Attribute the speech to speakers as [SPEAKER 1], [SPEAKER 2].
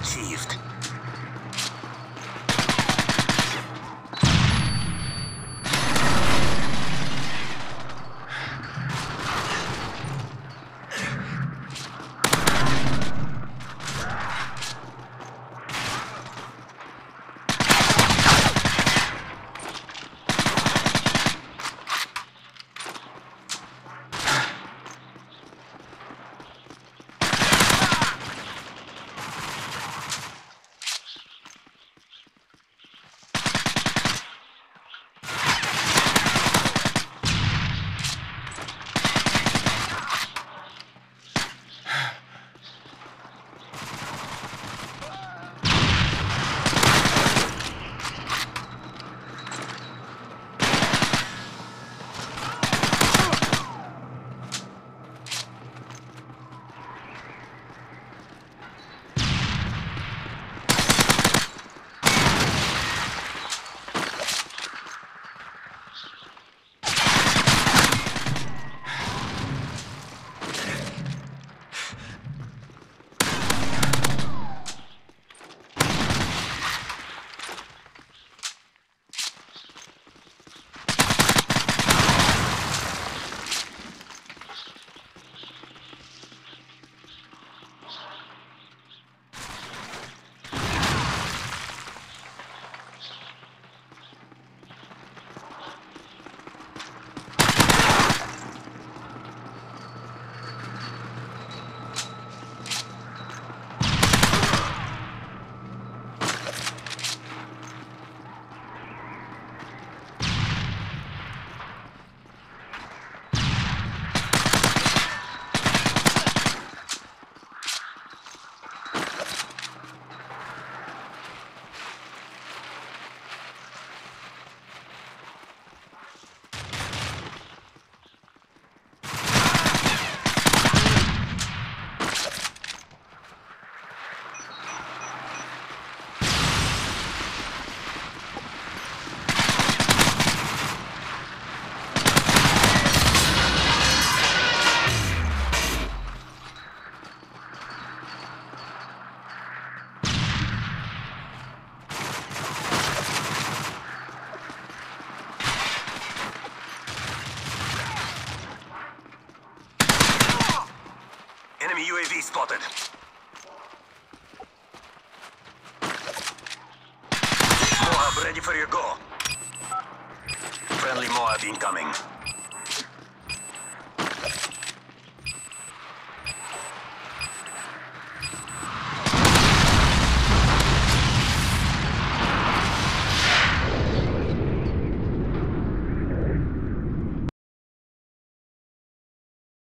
[SPEAKER 1] achieved. Enemy UAV spotted. Moab ready for your go. Friendly Moab incoming.